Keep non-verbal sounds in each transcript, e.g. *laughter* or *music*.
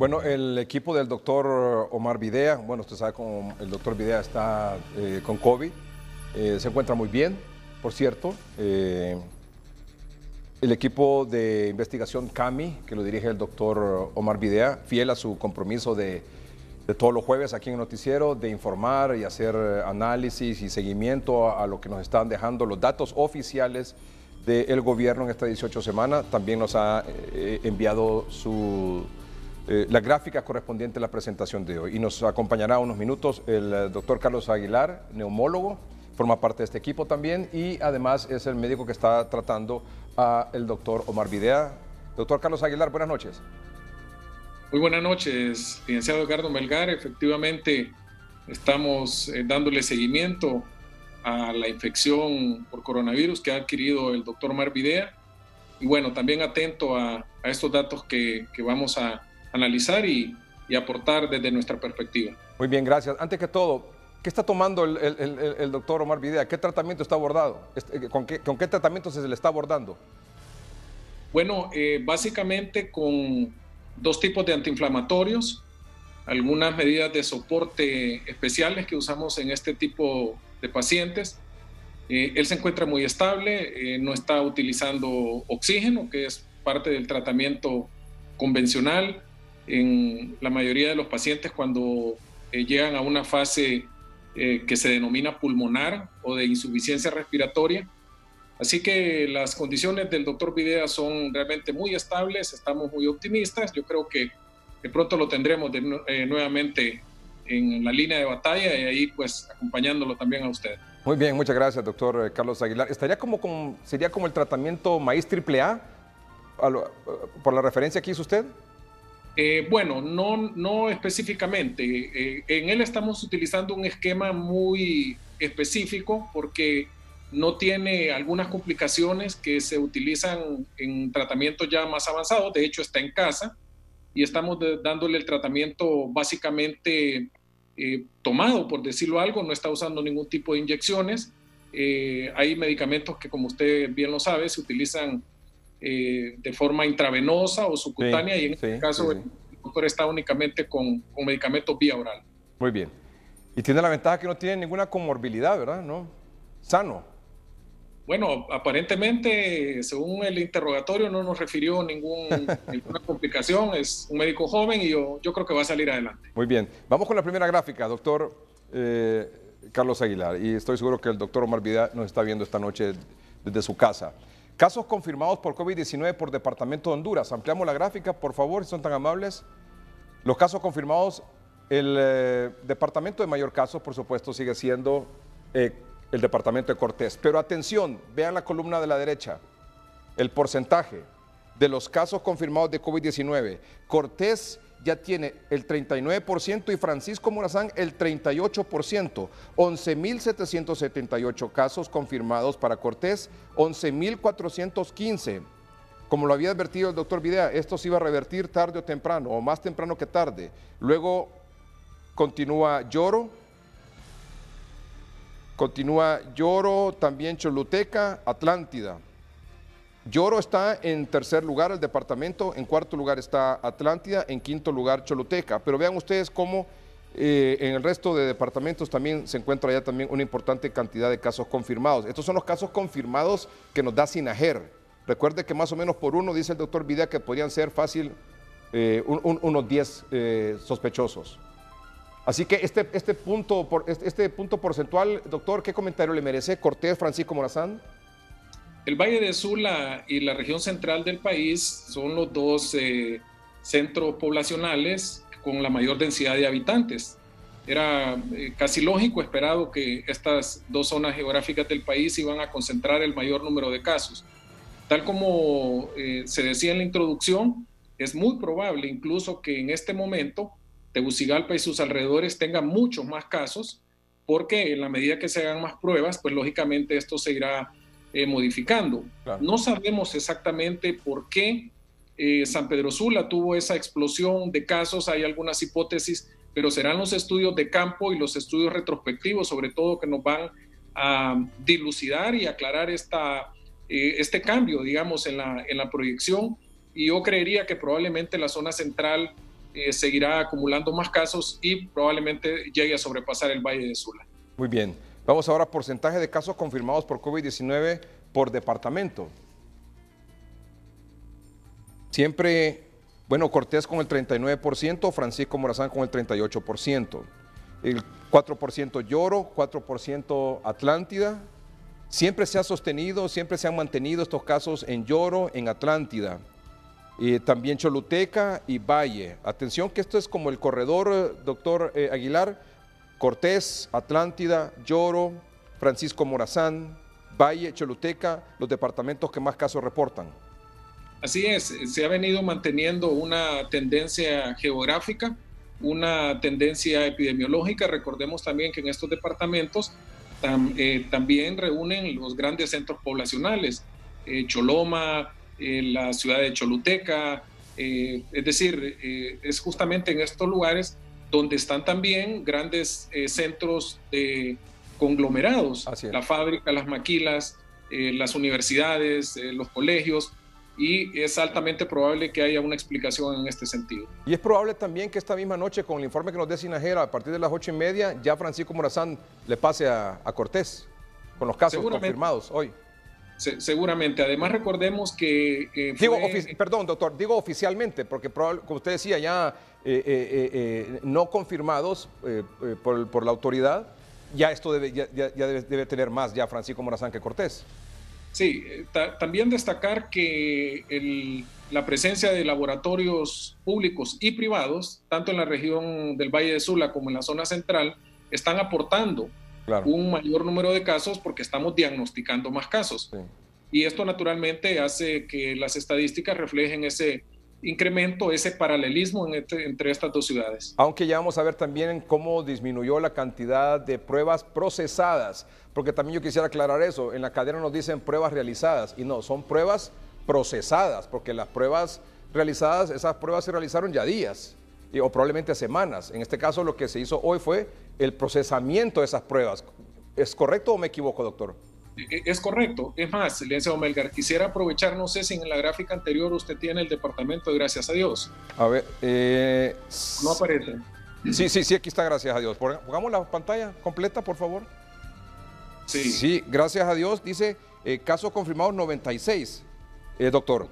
Bueno, el equipo del doctor Omar Videa, bueno, usted sabe cómo el doctor Videa está eh, con COVID, eh, se encuentra muy bien, por cierto. Eh, el equipo de investigación CAMI, que lo dirige el doctor Omar Videa, fiel a su compromiso de, todos los jueves aquí en el noticiero, de informar y hacer análisis y seguimiento a, lo que nos están dejando los datos oficiales del gobierno en esta 18 semanas. También nos ha enviado su eh, la gráfica correspondiente a la presentación de hoy. Y nos acompañará unos minutos el eh, doctor Carlos Aguilar, neumólogo, forma parte de este equipo también y además es el médico que está tratando al doctor Omar Videa. Doctor Carlos Aguilar, buenas noches. Muy buenas noches, licenciado Edgardo Melgar. Efectivamente, estamos eh, dándole seguimiento a la infección por coronavirus que ha adquirido el doctor Omar Videa. Y bueno, también atento a, a estos datos que, que vamos a, analizar y, aportar desde nuestra perspectiva. Muy bien, gracias. Antes que todo, ¿qué está tomando el, doctor Omar Videa? ¿Qué tratamiento está abordado? Este, ¿Con qué, con qué tratamiento se le está abordando? Bueno, eh, básicamente con dos tipos de antiinflamatorios, algunas medidas de soporte especiales que usamos en este tipo de pacientes. Eh, él se encuentra muy estable, eh, no está utilizando oxígeno, que es parte del tratamiento convencional en la mayoría de los pacientes cuando eh, llegan a una fase eh, que se denomina pulmonar o de insuficiencia respiratoria. Así que las condiciones del doctor Videa son realmente muy estables, estamos muy optimistas. Yo creo que, de pronto lo tendremos eh, nuevamente en la línea de batalla y ahí pues acompañándolo también a usted. Muy bien, muchas gracias, doctor Carlos Aguilar. ¿Estaría como, sería como el tratamiento maíz triple A, por la referencia que hizo usted? Eh, bueno, no, no específicamente. Eh, en él estamos utilizando un esquema muy específico porque no tiene algunas complicaciones que se utilizan en tratamientos ya más avanzados. De hecho, está en casa y estamos dándole el tratamiento básicamente eh, tomado, por decirlo algo. No está usando ningún tipo de inyecciones. hay medicamentos que, como usted bien lo sabe, se utilizan eh, de forma intravenosa o subcutánea y en este caso el doctor está únicamente con, con, medicamentos vía oral. Muy bien. Y tiene la ventaja que no tiene ninguna comorbilidad, ¿verdad? ¿No? Sano. Bueno, aparentemente, según el interrogatorio, no nos refirió ningún, *laughs* ninguna complicación. Es un médico joven y yo, yo creo que va a salir adelante. Muy bien. Vamos con la primera gráfica, doctor eh, Carlos Aguilar. Y estoy seguro que el doctor Omar Vidal nos está viendo esta noche desde su casa. Casos confirmados por COVID-19 por Departamento de Honduras. Ampliamos la gráfica, por favor, si son tan amables. Los casos confirmados, el eh, departamento de mayor caso, por supuesto, sigue siendo eh, el departamento de Cortés. Pero atención, vean la columna de la derecha, el porcentaje de los casos confirmados de COVID-19. Cortés ya tiene el 39% y Francisco Morazán el 38%. 11.778 casos confirmados para Cortés, 11.415. Como lo había advertido el doctor Videa, esto se iba a revertir tarde o temprano, o más temprano que tarde. Luego continúa Lloro, continúa Lloro, también Choluteca, Atlántida. Lloro está en tercer lugar, el departamento, en cuarto lugar está Atlántida, en quinto lugar Choluteca. Pero vean ustedes cómo eh, en el resto de departamentos también se encuentra ya también una importante cantidad de casos confirmados. Estos son los casos confirmados que nos da Sinajer. Recuerde que más o menos por uno, dice el doctor Videa, que podrían ser fácil eh, unos 10 eh, sospechosos. Así que este, este, punto, este, este punto porcentual, doctor, ¿qué comentario le merece Cortés Francisco Morazán? El Valle de Sula y la región central del país son los dos eh, centros poblacionales con la mayor densidad de habitantes. Era eh, casi lógico, esperado que estas dos zonas geográficas del país iban a concentrar el mayor número de casos. Tal como eh, se decía en la introducción, es muy probable incluso que en este momento Tegucigalpa y sus alrededores tengan muchos más casos, porque en la medida que se hagan más pruebas, pues lógicamente esto se irá eh, modificando. No sabemos exactamente por qué eh, San Pedro Sula tuvo esa explosión de casos, hay algunas hipótesis, pero serán los estudios de campo y los estudios retrospectivos, sobre todo, que nos van a dilucidar y aclarar esta, eh, este cambio, digamos, en la, en la proyección. Y yo creería que probablemente la zona central eh, seguirá acumulando más casos y probablemente llegue a sobrepasar el Valle de Sula. Muy bien. Vamos ahora a porcentaje de casos confirmados por COVID-19 por departamento. Siempre, bueno, Cortés con el 39%, Francisco Morazán con el 38%. El 4% Lloro, 4% Atlántida. Siempre se ha sostenido, siempre se han mantenido estos casos en Lloro, en Atlántida. y también Choluteca y Valle. Atención que esto es como el corredor, doctor eh, Aguilar, Cortés, Atlántida, Lloro, Francisco Morazán, Valle, Choluteca, los departamentos que más casos reportan. Así es, se ha venido manteniendo una tendencia geográfica, una tendencia epidemiológica. Recordemos también que en estos departamentos eh, también reúnen los grandes centros poblacionales, eh, Choloma, eh, la ciudad de Choluteca, es decir, es justamente en estos lugares donde están también grandes centros de conglomerados, la fábrica, las maquilas, las universidades, los colegios, y es altamente probable que haya una explicación en este sentido. Y es probable también que esta misma noche, con el informe que nos dé Sinajera, a partir de las ocho y media, ya Francisco Morazán le pase a, Cortés, con los casos confirmados hoy. Seguramente. Además, recordemos que... Eh, digo, perdón, doctor, digo oficialmente, porque como usted decía, ya eh, eh, no confirmados por, la autoridad, ya esto debe, ya, debe, debe tener más ya Francisco Morazán que Cortés. Sí, eh, también destacar que la presencia de laboratorios públicos y privados, tanto en la región del Valle de Sula como en la zona central, están aportando un mayor número de casos porque estamos diagnosticando más casos. Y esto naturalmente hace que las estadísticas reflejen ese incremento, ese paralelismo este, entre estas dos ciudades. Aunque ya vamos a ver también cómo disminuyó la cantidad de pruebas procesadas, porque también yo quisiera aclarar eso, en la cadena nos dicen pruebas realizadas y no, son pruebas procesadas, porque las pruebas realizadas, esas pruebas se realizaron ya días o probablemente semanas. En este caso lo que se hizo hoy fue el procesamiento de esas pruebas. ¿Es correcto o me equivoco, doctor? E, es correcto. Es más, Licenciado Melgar, quisiera aprovechar, no sé si en la gráfica anterior usted tiene el departamento de Gracias a Dios. A ver, eh, no aparece. Sí, sí, sí, aquí está, gracias a Dios. Pongamos la pantalla completa, por favor. Sí. Sí, gracias a Dios, dice eh, casos confirmados 96, eh, doctor.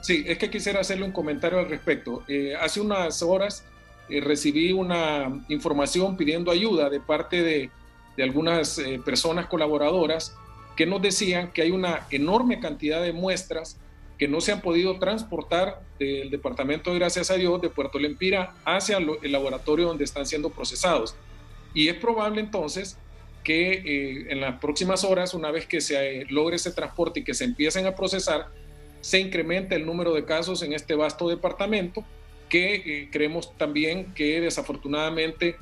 Sí, es que quisiera hacerle un comentario al respecto. hace unas horas recibí una información pidiendo ayuda de parte de, algunas personas colaboradoras que nos decían que hay una enorme cantidad de muestras que no se han podido transportar del departamento de Gracias a Dios de Puerto Lempira hacia el laboratorio donde están siendo procesados. Y es probable entonces que eh, en las próximas horas, una vez que se eh, logre ese transporte y que se empiecen a procesar, se incremente el número de casos en este vasto departamento, que eh, creemos también que desafortunadamente,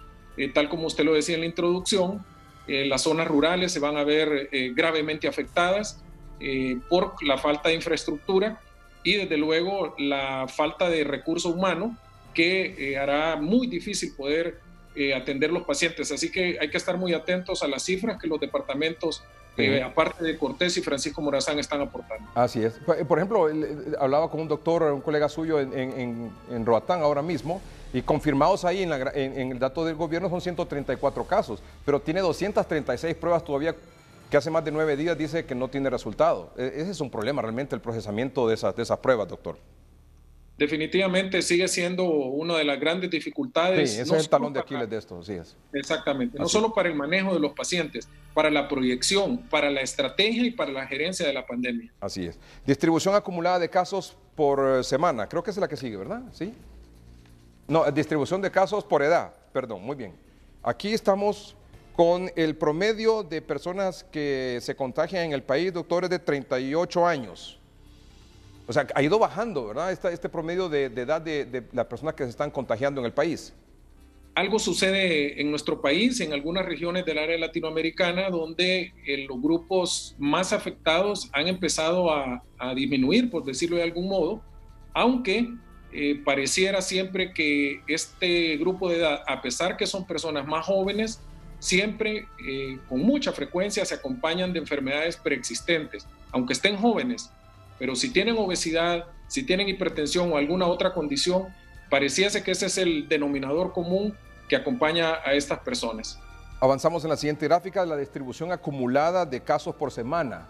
tal como usted lo decía en la introducción, eh, las zonas rurales se van a ver eh, gravemente afectadas eh, por la falta de infraestructura y desde luego la falta de recurso humano que hará muy difícil poder atender los pacientes. Así que hay que estar muy atentos a las cifras que los departamentos, aparte de Cortés y Francisco Morazán, están aportando. Así es. Por ejemplo, hablaba con un doctor, un colega suyo en, en Roatán ahora mismo, y confirmados ahí en, el dato del gobierno son 134 casos, pero tiene 236 pruebas todavía que hace más de nueve días dice que no tiene resultado. E, ese es un problema realmente, el procesamiento de esas, de esas pruebas, doctor. Definitivamente sigue siendo una de las grandes dificultades. Sí, ese es el talón de Aquiles de esto, sí es. Exactamente, no solo para el manejo de los pacientes, para la proyección, para la estrategia y para la gerencia de la pandemia. Así es. Distribución acumulada de casos por eh, semana, creo que es la que sigue, ¿verdad? Sí. No, distribución de casos por edad, perdón, muy bien. Aquí estamos con el promedio de personas que se contagian en el país, doctores, de 38 años. O sea, ha ido bajando, ¿verdad? Este, promedio de, edad de, las personas que se están contagiando en el país. Algo sucede en nuestro país, en algunas regiones del área latinoamericana, donde eh, los grupos más afectados han empezado a, a disminuir, por decirlo de algún modo, aunque eh, pareciera siempre que este grupo de edad, a pesar que son personas más jóvenes, siempre eh, con mucha frecuencia se acompañan de enfermedades preexistentes, aunque estén jóvenes, pero si tienen obesidad, si tienen hipertensión o alguna otra condición, pareciese que ese es el denominador común que acompaña a estas personas. Avanzamos en la siguiente gráfica, la distribución acumulada de casos por semana.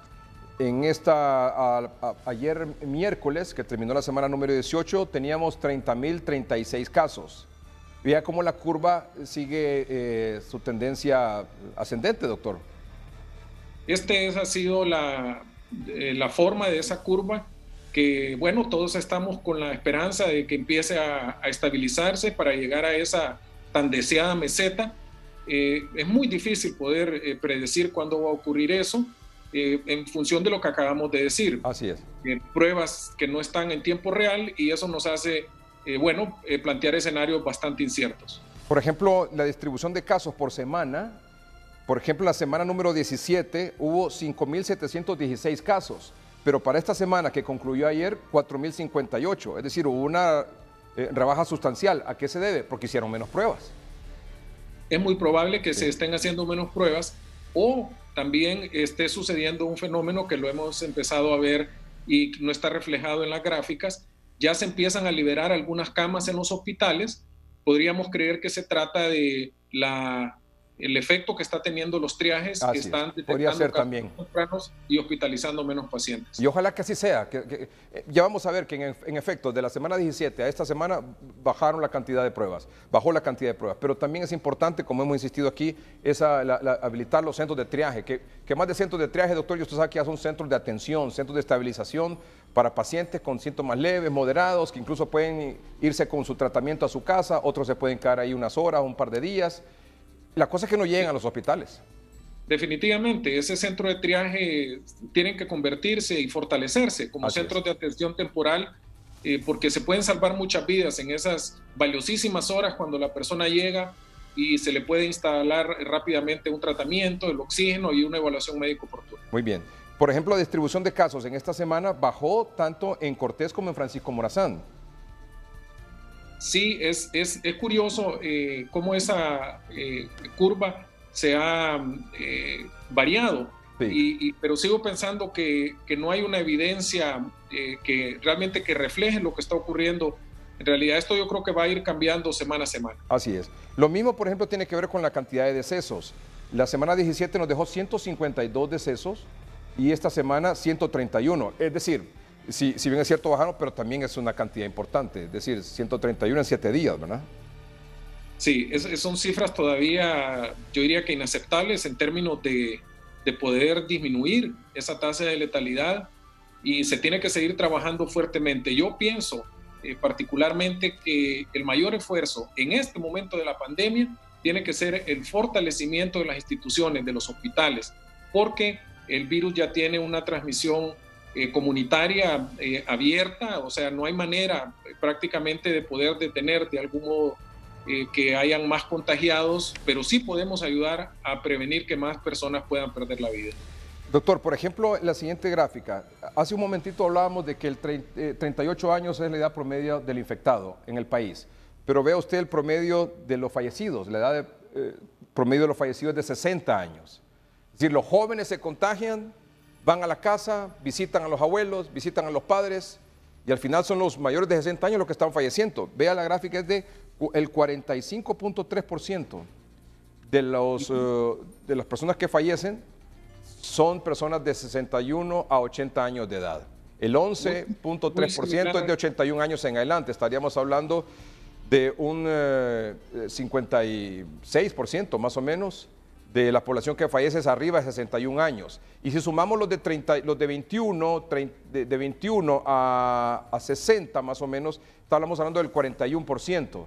En esta, ayer miércoles, que terminó la semana número 18, teníamos 30.036 casos. Vea cómo la curva sigue eh, su tendencia ascendente, doctor. Este ha sido la, eh, la forma de esa curva que, bueno, todos estamos con la esperanza de que empiece a, estabilizarse para llegar a esa tan deseada meseta. Eh, es muy difícil poder predecir cuándo va a ocurrir eso eh, en función de lo que acabamos de decir. Así es. Eh, pruebas que no están en tiempo real y eso nos hace, eh, bueno, plantear escenarios bastante inciertos. Por ejemplo, la distribución de casos por semana. Por ejemplo, la semana número 17 hubo 5.716 casos, pero para esta semana que concluyó ayer, 4.058. Es decir, hubo una rebaja sustancial. ¿A qué se debe? Porque hicieron menos pruebas. Es muy probable que se estén haciendo menos pruebas o también esté sucediendo un fenómeno que lo hemos empezado a ver y no está reflejado en las gráficas. Ya se empiezan a liberar algunas camas en los hospitales. Podríamos creer que se trata de la el efecto que está teniendo los triajes que están detectando ser también. y hospitalizando menos pacientes. Y ojalá que así sea. Que, eh, ya vamos a ver que en, efecto de la semana 17 a esta semana bajaron la cantidad de pruebas, bajó la cantidad de pruebas, pero también es importante, como hemos insistido aquí, es habilitar los centros de triaje, que, que, más de centros de triaje, doctor, y usted sabe que ya son centros de atención, centros de estabilización para pacientes con síntomas leves, moderados, que incluso pueden irse con su tratamiento a su casa, otros se pueden quedar ahí unas horas, un par de días. La cosa es que no lleguen a los hospitales. Definitivamente, ese centro de triaje tienen que convertirse y fortalecerse como centros de atención temporal eh, porque se pueden salvar muchas vidas en esas valiosísimas horas cuando la persona llega y se le puede instalar rápidamente un tratamiento, el oxígeno y una evaluación médico oportuna. Muy bien. Por ejemplo, la distribución de casos en esta semana bajó tanto en Cortés como en Francisco Morazán sí es, es, curioso eh, cómo esa eh, curva se ha eh, variado, y, pero sigo pensando que, no hay una evidencia que realmente que refleje lo que está ocurriendo. En realidad esto yo creo que va a ir cambiando semana a semana. Así es. Lo mismo, por ejemplo, tiene que ver con la cantidad de decesos. La semana 17 nos dejó 152 decesos y esta semana 131. Es decir, si, bien es cierto bajaron, pero también es una cantidad importante, es decir, 131 en 7 días, ¿verdad? Sí, son cifras todavía, yo diría que inaceptables en términos de, poder disminuir esa tasa de letalidad y se tiene que seguir trabajando fuertemente. Yo pienso eh, particularmente que el mayor esfuerzo en este momento de la pandemia tiene que ser el fortalecimiento de las instituciones, de los hospitales, porque el virus ya tiene una transmisión eh, comunitaria eh, abierta, o sea, no hay manera eh, prácticamente de poder detener de algún modo que hayan más contagiados, pero sí podemos ayudar a prevenir que más personas puedan perder la vida. Doctor, por ejemplo, la siguiente gráfica. Hace un momentito hablábamos de que el 38 años es la edad promedio del infectado en el país, pero vea usted el promedio de los fallecidos, la edad promedio de los fallecidos es de 60 años. Es decir, los jóvenes se contagian, van a la casa, visitan a los abuelos, visitan a los padres y al final son los mayores de 60 años los que están falleciendo. Vea la gráfica, es de el 45.3% de, los, eh, de las personas que fallecen son personas de 61 a 80 años de edad. El 11.3% es de 81 años en adelante. Estaríamos hablando de un 56% eh, más o menos de la población que fallece es arriba de 61 años. Y si sumamos los de, 30, los de 21, de, 21 a, a, 60 más o menos, estamos hablando del 41%,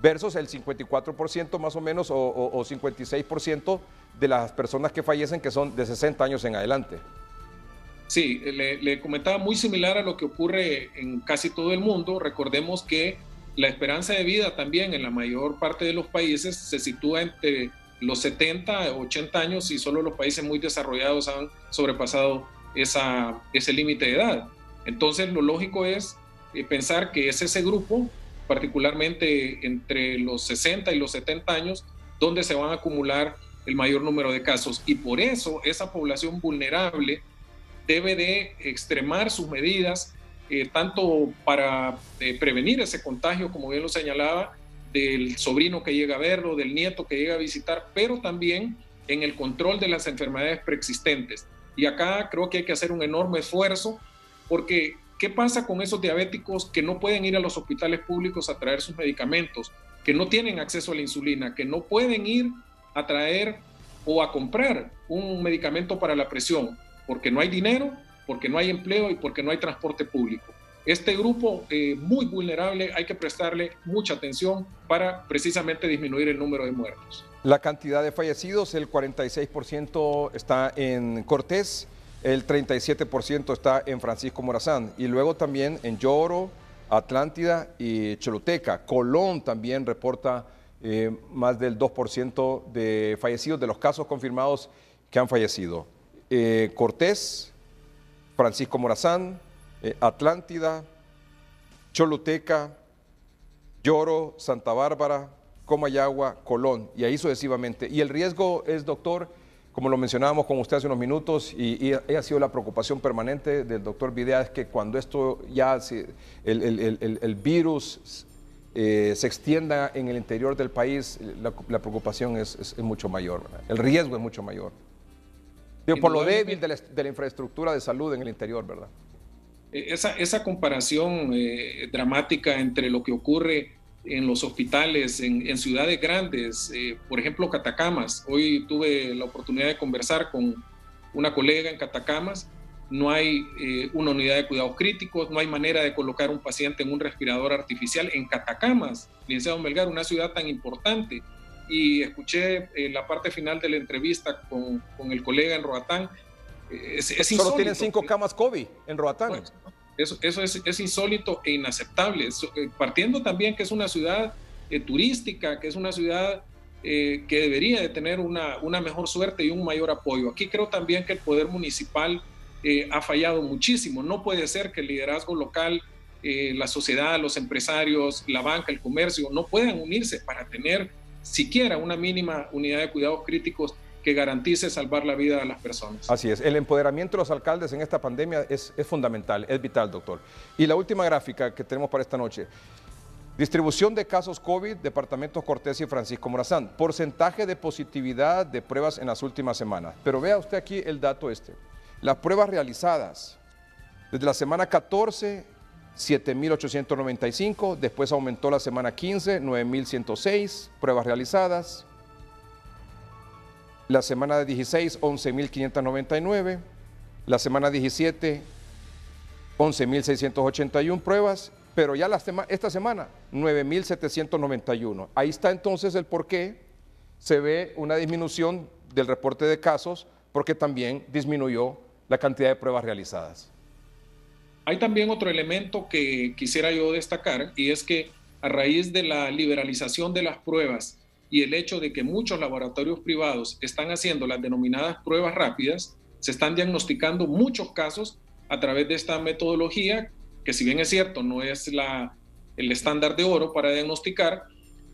versus el 54% más o menos o, 56% de las personas que fallecen que son de 60 años en adelante. Sí, le, le comentaba muy similar a lo que ocurre en casi todo el mundo. Recordemos que la esperanza de vida también en la mayor parte de los países se sitúa entre los 70, 80 años y solo los países muy desarrollados han sobrepasado esa, ese límite de edad. Entonces lo lógico es eh, pensar que es ese grupo, particularmente entre los 60 y los 70 años, donde se van a acumular el mayor número de casos. Y por eso esa población vulnerable debe de extremar sus medidas eh, tanto para eh, prevenir ese contagio, como bien lo señalaba, del sobrino que llega a verlo, del nieto que llega a visitar, pero también en el control de las enfermedades preexistentes. Y acá creo que hay que hacer un enorme esfuerzo porque ¿qué pasa con esos diabéticos que no pueden ir a los hospitales públicos a traer sus medicamentos, que no tienen acceso a la insulina, que no pueden ir a traer o a comprar un medicamento para la presión, porque no hay dinero, porque no hay empleo y porque no hay transporte público? Este grupo eh, muy vulnerable hay que prestarle mucha atención para precisamente disminuir el número de muertos. La cantidad de fallecidos, el 46% está en Cortés, el 37% está en Francisco Morazán y luego también en Lloro, Atlántida y Choluteca. Colón también reporta eh, más del 2% de fallecidos de los casos confirmados que han fallecido. Eh, Cortés, Francisco Morazán, eh, Atlántida, Choluteca, Lloro, Santa Bárbara, Comayagua, Colón, y ahí sucesivamente. Y el riesgo es, doctor, como lo mencionábamos con usted hace unos minutos, y, ha sido la preocupación permanente del doctor Videa, es que cuando esto ya, el, virus eh, se extienda en el interior del país, la, preocupación es, mucho mayor, el riesgo es mucho mayor. por lo débil de la infraestructura de salud en el interior, ¿verdad? Eh, esa, comparación eh, dramática entre lo que ocurre en los hospitales, en, ciudades grandes, eh, por ejemplo, Catacamas. Hoy tuve la oportunidad de conversar con una colega en Catacamas. No hay una unidad de cuidados críticos, no hay manera de colocar un paciente en un respirador artificial en Catacamas, licenciado Melgar, una ciudad tan importante. Y escuché la parte final de la entrevista con, el colega en Roatán es, Solo tienen cinco camas COVID en Roatán. Eso, eso es, insólito e inaceptable. Eh, partiendo también que es una ciudad eh, turística, que es una ciudad eh, que debería de tener una, una, mejor suerte y un mayor apoyo. Aquí creo también que el poder municipal ha fallado muchísimo. No puede ser que el liderazgo local, la sociedad, los empresarios, la banca, el comercio, no puedan unirse para tener siquiera una mínima unidad de cuidados críticos que garantice salvar la vida de las personas. Así es, el empoderamiento de los alcaldes en esta pandemia es, fundamental, es vital, doctor. Y la última gráfica que tenemos para esta noche. Distribución de casos COVID, Departamentos Cortés y Francisco Morazán. Porcentaje de positividad de pruebas en las últimas semanas. Pero vea usted aquí el dato este. Las pruebas realizadas. Desde la semana 14, 7.895. Después aumentó la semana 15, 9.106 pruebas realizadas. La semana 16, 11.599. La semana 17, 11.681 pruebas. Pero ya la esta semana, 9.791. Ahí está entonces el por qué se ve una disminución del reporte de casos, porque también disminuyó la cantidad de pruebas realizadas. Hay también otro elemento que quisiera yo destacar, y es que a raíz de la liberalización de las pruebas y el hecho de que muchos laboratorios privados están haciendo las denominadas pruebas rápidas, se están diagnosticando muchos casos a través de esta metodología, que si bien es cierto, no es la, el estándar de oro para diagnosticar,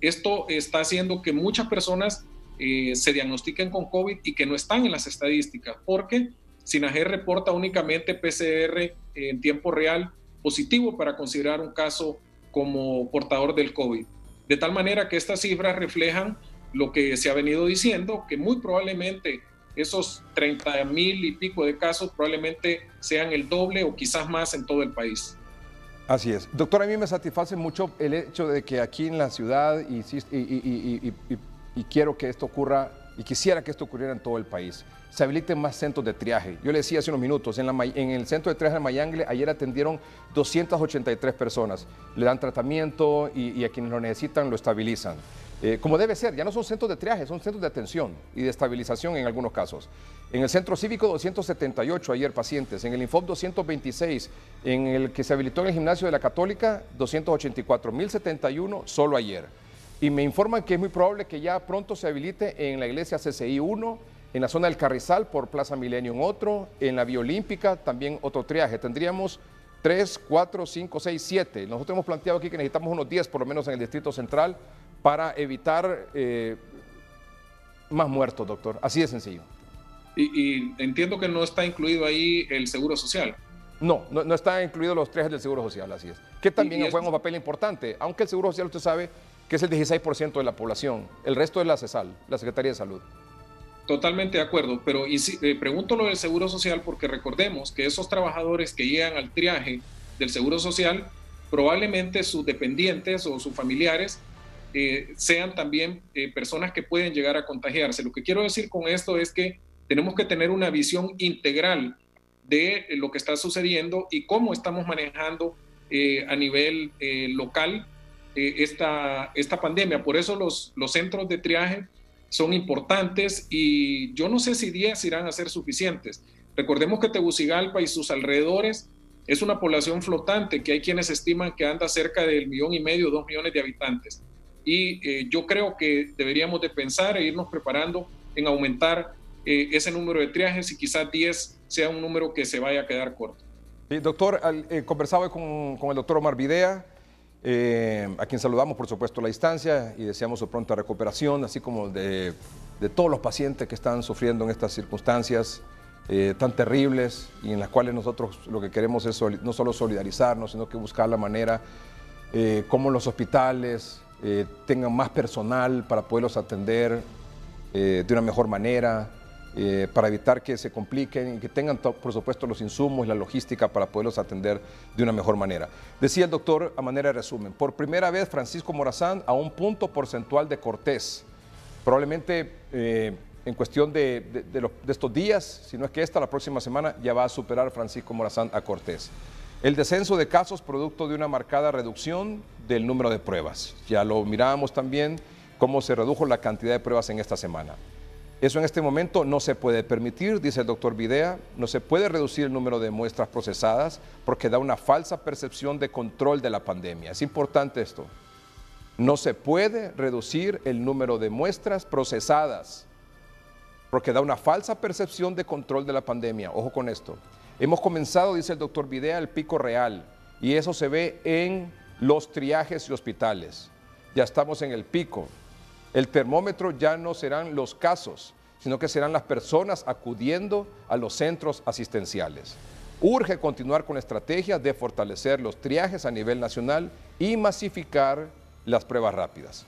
esto está haciendo que muchas personas eh, se diagnostiquen con COVID y que no están en las estadísticas, porque SINAGER reporta únicamente PCR en tiempo real positivo para considerar un caso como portador del COVID. De tal manera que estas cifras reflejan lo que se ha venido diciendo, que muy probablemente esos 30 mil y pico de casos probablemente sean el doble o quizás más en todo el país. Así es. Doctor, a mí me satisface mucho el hecho de que aquí en la ciudad, y, y quiero que esto ocurra y quisiera que esto ocurriera en todo el país. Se habiliten más centros de triaje. Yo le decía hace unos minutos, en, la, en el centro de triaje de Mayangle ayer atendieron 283 personas. Le dan tratamiento y, a quienes lo necesitan lo estabilizan. Eh, como debe ser, ya no son centros de triaje, son centros de atención y de estabilización en algunos casos. En el centro cívico 278 ayer pacientes, en el Infop 226, en el que se habilitó en el gimnasio de la Católica 284, 1071 solo ayer. Y me informan que es muy probable que ya pronto se habilite en la iglesia CCI 1, en la zona del Carrizal por Plaza Millennium otro, en la Biolímpica también otro triaje. Tendríamos 3, 4, 5, 6, 7. Nosotros hemos planteado aquí que necesitamos unos 10 por lo menos en el Distrito Central para evitar eh, más muertos, doctor. Así de sencillo. Y, y, entiendo que no está incluido ahí el seguro social. No, no, están incluidos los trajes del Seguro Social, así es. Que también juegan un papel importante, aunque el Seguro Social usted sabe que es el 16% de la población. El resto es la CESAL, la Secretaría de Salud. Totalmente de acuerdo, pero y eh, pregunto lo del Seguro Social porque recordemos que esos trabajadores que llegan al triaje del Seguro Social, probablemente sus dependientes o sus familiares eh, sean también eh, personas que pueden llegar a contagiarse. Lo que quiero decir con esto es que tenemos que tener una visión integral de lo que está sucediendo y cómo estamos manejando a nivel local esta, esta pandemia. Por eso los, los centros de triaje son importantes y yo no sé si 10 irán a ser suficientes. Recordemos que Tegucigalpa y sus alrededores es una población flotante que hay quienes estiman que anda cerca del millón y medio, dos millones de habitantes. Y eh, yo creo que deberíamos de pensar e irnos preparando en aumentar eh, ese número de triajes y quizás 10 sea un número que se vaya a quedar corto. Doctor, eh, conversaba con, con el doctor Omar Videa, eh, a quien saludamos por supuesto la distancia y deseamos su pronta recuperación, así como de, todos los pacientes que están sufriendo en estas circunstancias eh, tan terribles y en las cuales nosotros lo que queremos es no solo solidarizarnos, sino que buscar la manera eh, como los hospitales tengan más personal para poderlos atender de una mejor manera, eh, para evitar que se compliquen y que tengan, por supuesto, los insumos y la logística para poderlos atender de una mejor manera. Decía el doctor a manera de resumen, por primera vez Francisco Morazán a un punto porcentual de Cortés, probablemente eh, en cuestión de, estos días, si no es que esta, la próxima semana, ya va a superar Francisco Morazán a Cortés. El descenso de casos producto de una marcada reducción del número de pruebas. Ya lo mirábamos también cómo se redujo la cantidad de pruebas en esta semana. Eso en este momento no se puede permitir, dice el doctor Videa, no se puede reducir el número de muestras procesadas porque da una falsa percepción de control de la pandemia. Es importante esto. No se puede reducir el número de muestras procesadas porque da una falsa percepción de control de la pandemia. Ojo con esto. Hemos comenzado, dice el doctor Videa, el pico real y eso se ve en los triajes y hospitales. Ya estamos en el pico. El termómetro ya no serán los casos, sino que serán las personas acudiendo a los centros asistenciales. Urge continuar con la estrategia de fortalecer los triajes a nivel nacional y masificar las pruebas rápidas.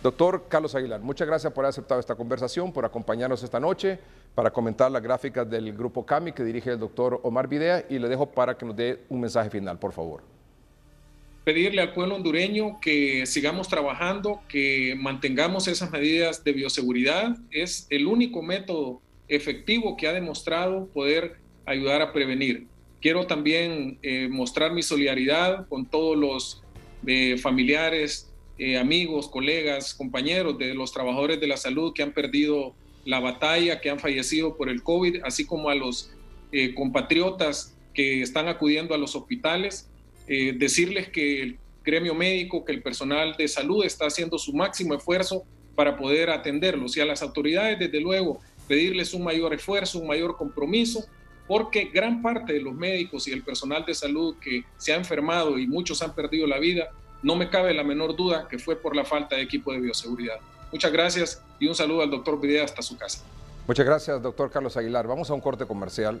Doctor Carlos Aguilar, muchas gracias por haber aceptado esta conversación, por acompañarnos esta noche para comentar las gráficas del grupo CAMI que dirige el doctor Omar Videa y le dejo para que nos dé un mensaje final, por favor pedirle al pueblo hondureño que sigamos trabajando, que mantengamos esas medidas de bioseguridad. Es el único método efectivo que ha demostrado poder ayudar a prevenir. Quiero también eh, mostrar mi solidaridad con todos los eh, familiares, eh, amigos, colegas, compañeros de los trabajadores de la salud que han perdido la batalla, que han fallecido por el COVID, así como a los compatriotas que están acudiendo a los hospitales eh, decirles que el gremio médico, que el personal de salud está haciendo su máximo esfuerzo para poder atenderlos y a las autoridades, desde luego, pedirles un mayor esfuerzo, un mayor compromiso, porque gran parte de los médicos y el personal de salud que se ha enfermado y muchos han perdido la vida, no me cabe la menor duda que fue por la falta de equipo de bioseguridad. Muchas gracias y un saludo al doctor Videa hasta su casa. Muchas gracias, doctor Carlos Aguilar. Vamos a un corte comercial.